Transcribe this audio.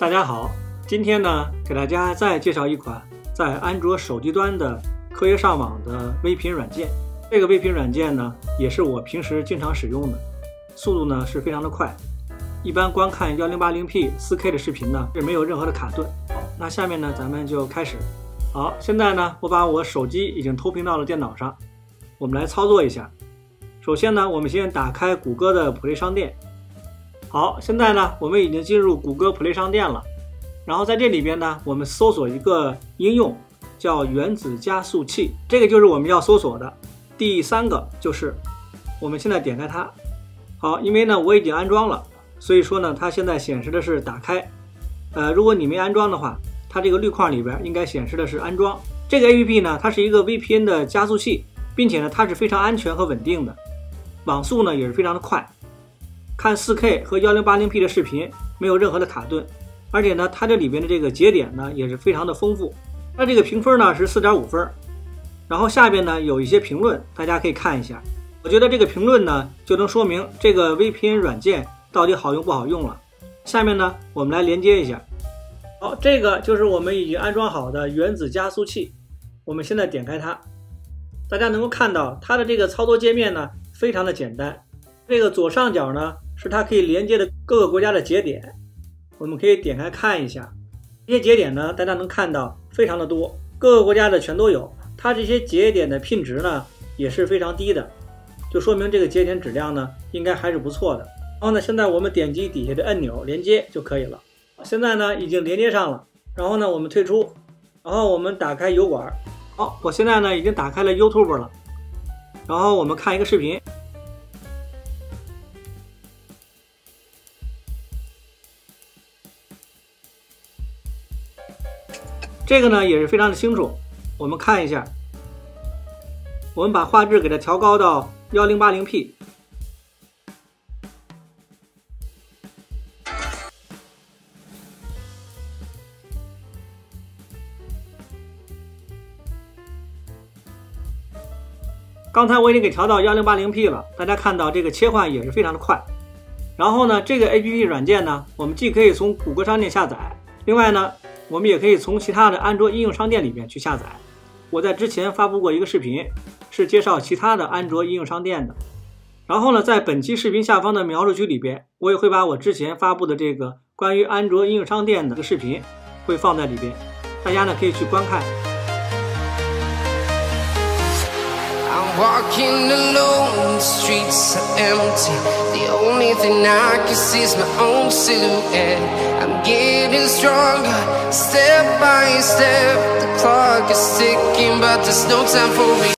大家好，今天呢，给大家再介绍一款在安卓手机端的科学上网的微频软件。这个微频软件呢，也是我平时经常使用的，速度呢是非常的快。一般观看 1080P 4K 的视频呢，是没有任何的卡顿。好，那下面呢，咱们就开始。好，现在呢，我把我手机已经投屏到了电脑上，我们来操作一下。首先呢，我们先打开谷歌的 Play 商店。好，现在呢，我们已经进入谷歌 Play 商店了。然后在这里边呢，我们搜索一个应用，叫原子加速器，这个就是我们要搜索的。第三个就是我们现在点开它。好，因为呢我已经安装了，所以说呢它现在显示的是打开。呃，如果你没安装的话，它这个绿框里边应该显示的是安装。这个 APP 呢，它是一个 VPN 的加速器，并且呢它是非常安全和稳定的，网速呢也是非常的快。看 4K 和 1080P 的视频没有任何的卡顿，而且呢，它这里边的这个节点呢也是非常的丰富。它这个评分呢是4.5分，然后下边呢有一些评论，大家可以看一下。我觉得这个评论呢就能说明这个 VPN 软件到底好用不好用了。下面呢我们来连接一下。好，这个就是我们已经安装好的原子加速器。我们现在点开它，大家能够看到它的这个操作界面呢非常的简单。这个左上角呢。是它可以连接的各个国家的节点，我们可以点开看一下。这些节点呢，大家能看到非常的多，各个国家的全都有。它这些节点的品值呢也是非常低的，就说明这个节点质量呢应该还是不错的。然后呢，现在我们点击底下的按钮连接就可以了。现在呢已经连接上了，然后呢我们退出，然后我们打开油管。好，我现在呢已经打开了 YouTube 了，然后我们看一个视频。这个呢也是非常的清楚，我们看一下，我们把画质给它调高到幺零八零 P。刚才我已经给调到幺零八零 P 了，大家看到这个切换也是非常的快。然后呢，这个 APP 软件呢，我们既可以从谷歌商店下载，另外呢。我们也可以从其他的安卓应用商店里面去下载。我在之前发布过一个视频，是介绍其他的安卓应用商店的。然后呢，在本期视频下方的描述区里边，我也会把我之前发布的这个关于安卓应用商店的视频会放在里边，大家呢可以去观看。Walking alone, the streets are empty. The only thing I can see is my own silhouette. I'm getting stronger, step by step. The clock is ticking, but there's no time for me.